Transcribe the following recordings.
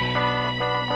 Música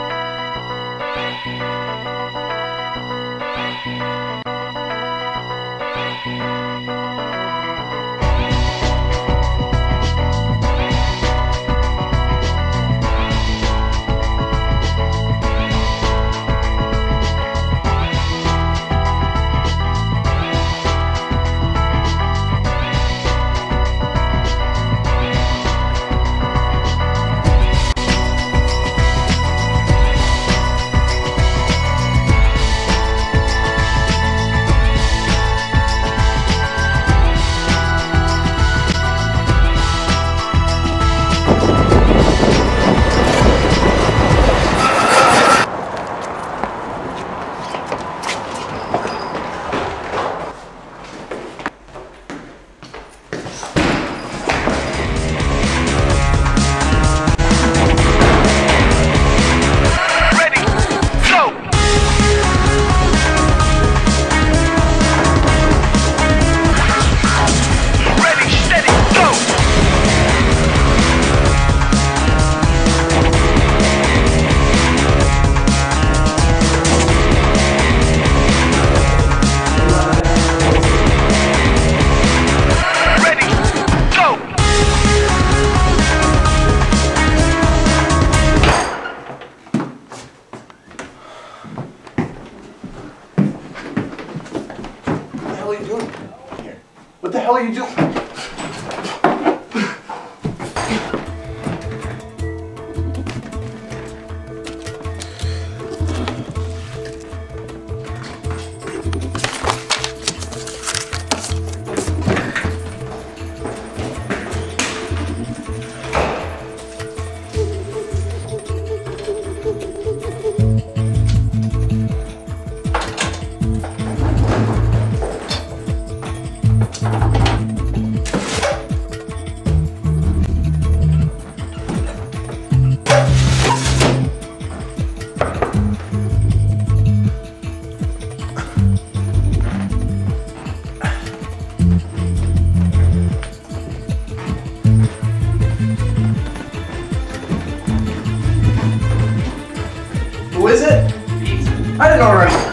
hell are you doing here? What the hell are you doing? Is it? I didn't already.